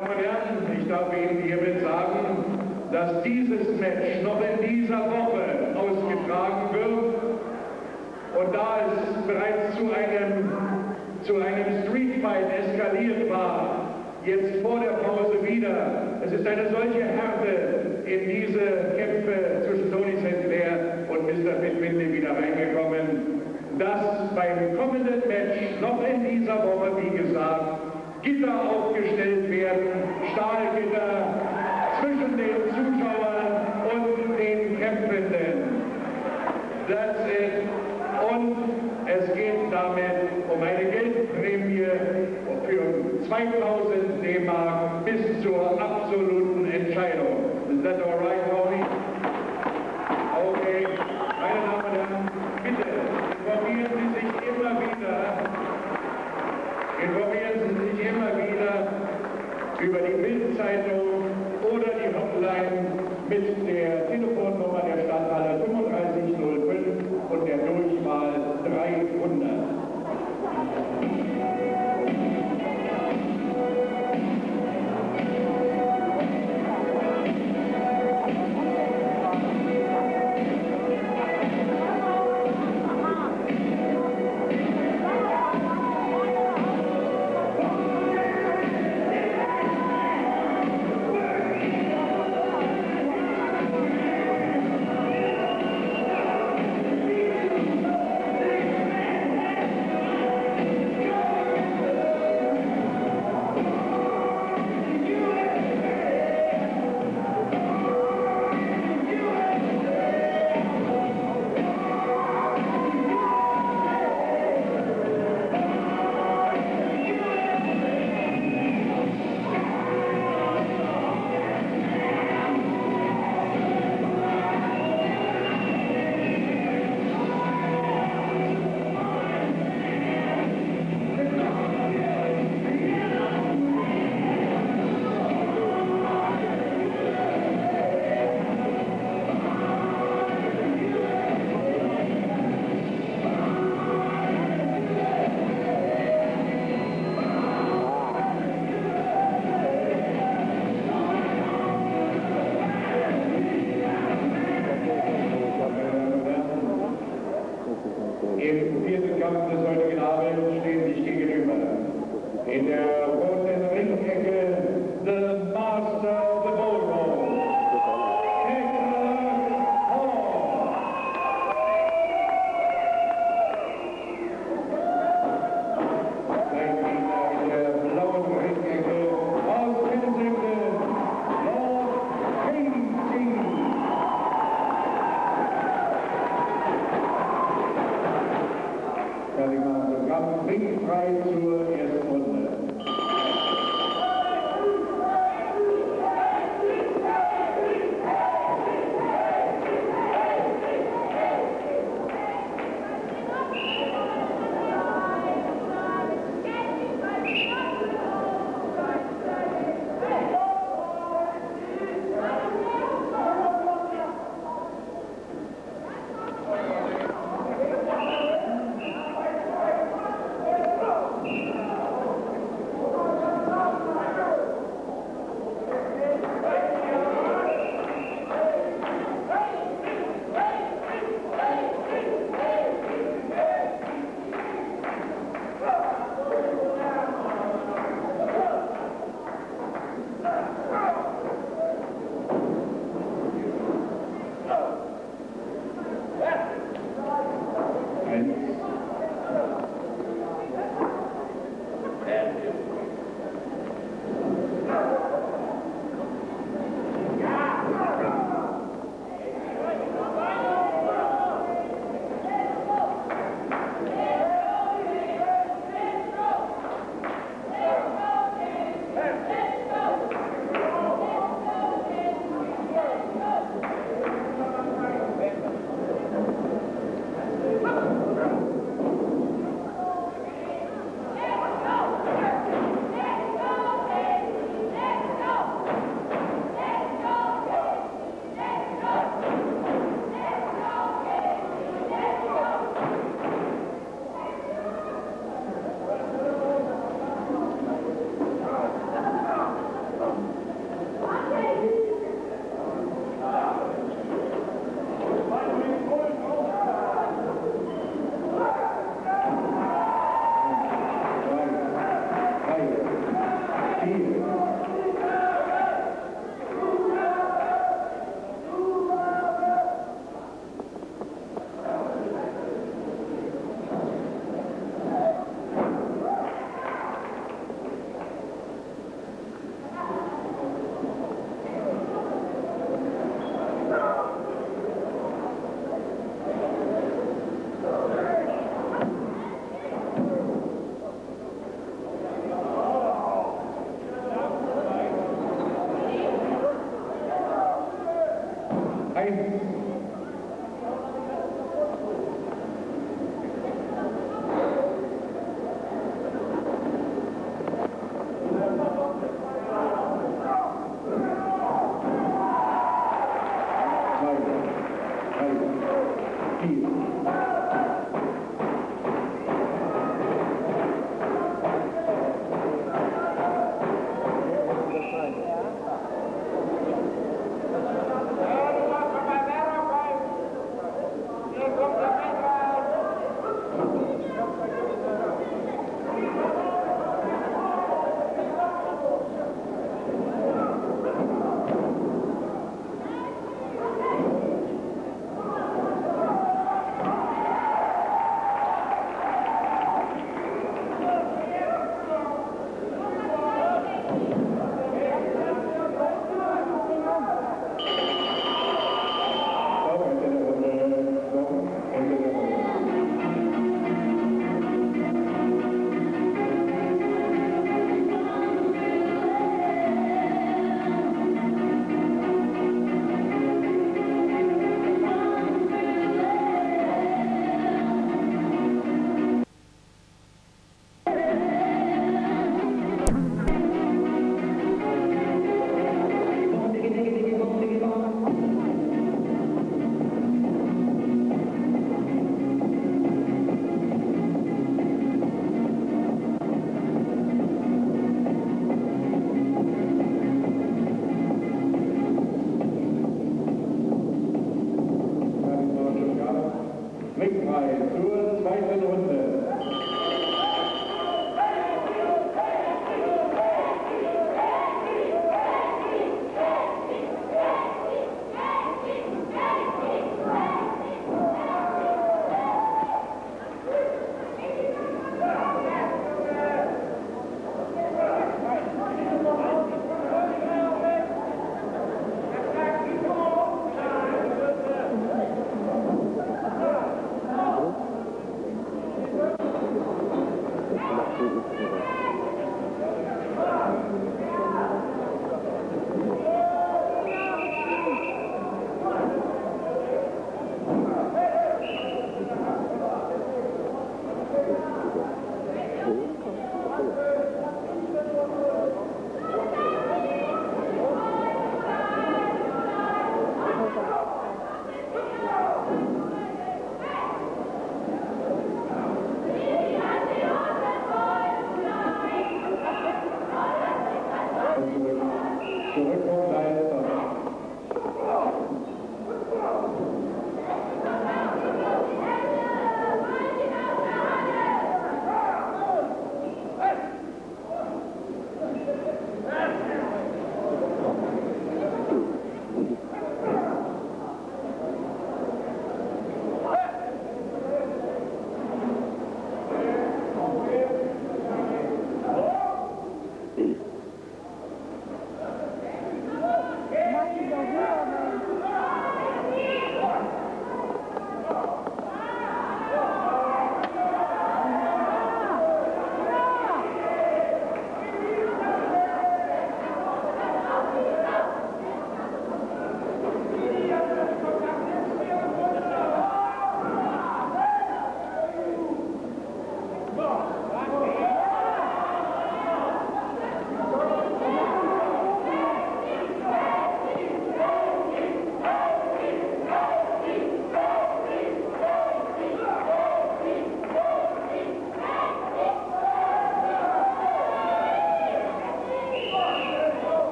ich darf Ihnen hiermit sagen, dass dieses Match noch in dieser Woche ausgetragen wird. Und da es bereits zu einem, zu einem Streetfight eskaliert war, jetzt vor der Pause wieder, es ist eine solche Härte in diese Kämpfe zwischen Tony St. Clair und Mr. Pittwinley wieder reingekommen, dass beim kommenden Match noch in dieser Woche, wie gesagt, Gitter aufgestellt werden, Stahlgitter zwischen den Zuschauern und den Kämpfenden. That's it. Und es geht damit um eine Geldprämie für 2000 D-Mark bis zur absoluten Entscheidung. Is that all right, Tony? Okay. Meine Damen über die Bildzeitung oder die Hotline mit der Telefonnummer der Stadthalle 3505 Christ behind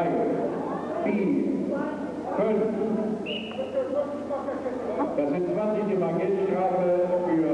drei, vier, fünf. Das sind 20 die Magiststrafe für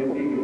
gente que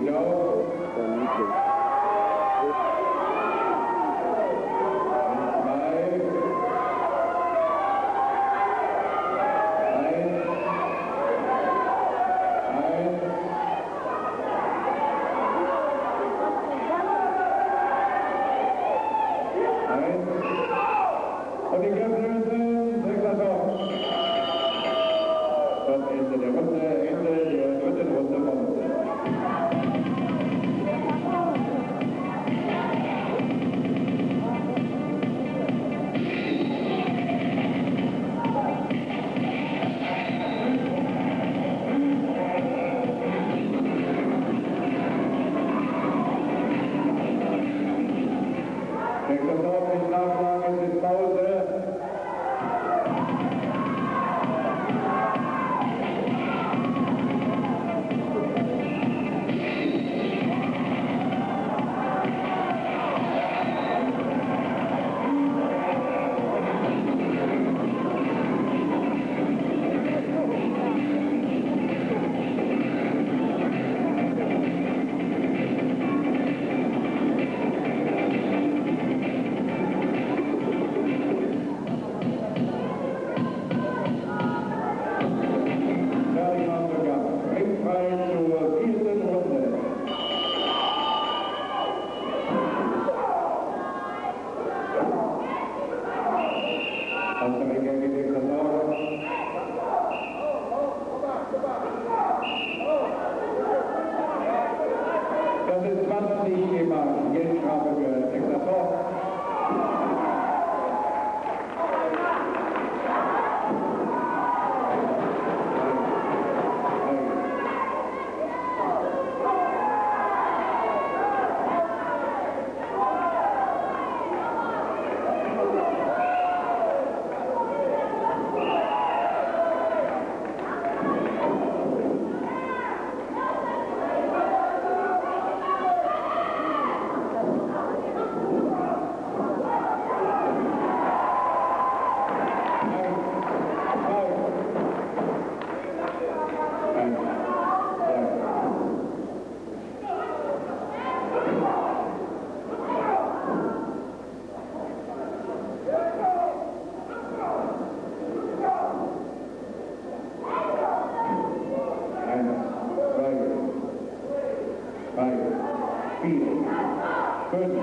Ende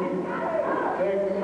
der